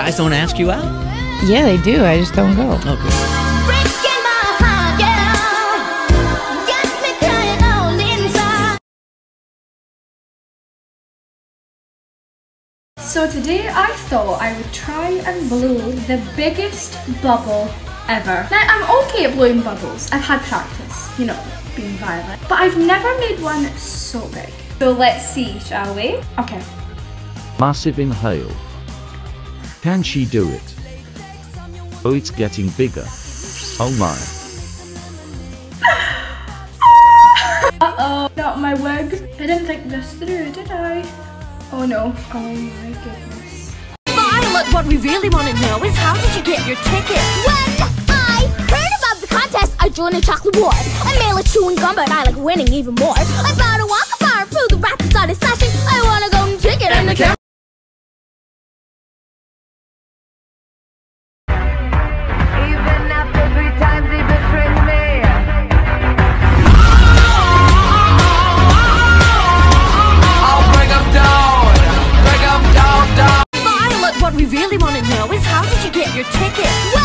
Guys don't ask you out? Yeah, they do. I just don't go. Oh, good. Breaking my heart, yeah. Got me crying all inside. So today I thought I would try and blow the biggest bubble ever. Now I'm okay at blowing bubbles. I've had practice, you know, being Violet. But I've never made one so big. So let's see, shall we? Okay. Massive inhale. Can she do it? Oh, it's getting bigger. Oh my. Uh-oh, not my wig. I didn't think this through, did I? Oh no. Oh my goodness. Violet, what we really want to know is how did you get your ticket? When I heard about the contest, I joined a chocolate war. I mail a chewing gum, but I like winning even more. I bought a get your ticket? When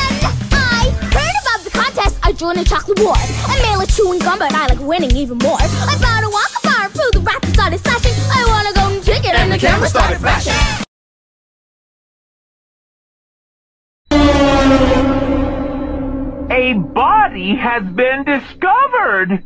I heard about the contest, I joined a chocolate war. I mail a chewing gum, but I like winning even more. I bought a Wonka bar through the wrap and started slashing. I want a golden ticket and, the camera started flashing. A body has been discovered!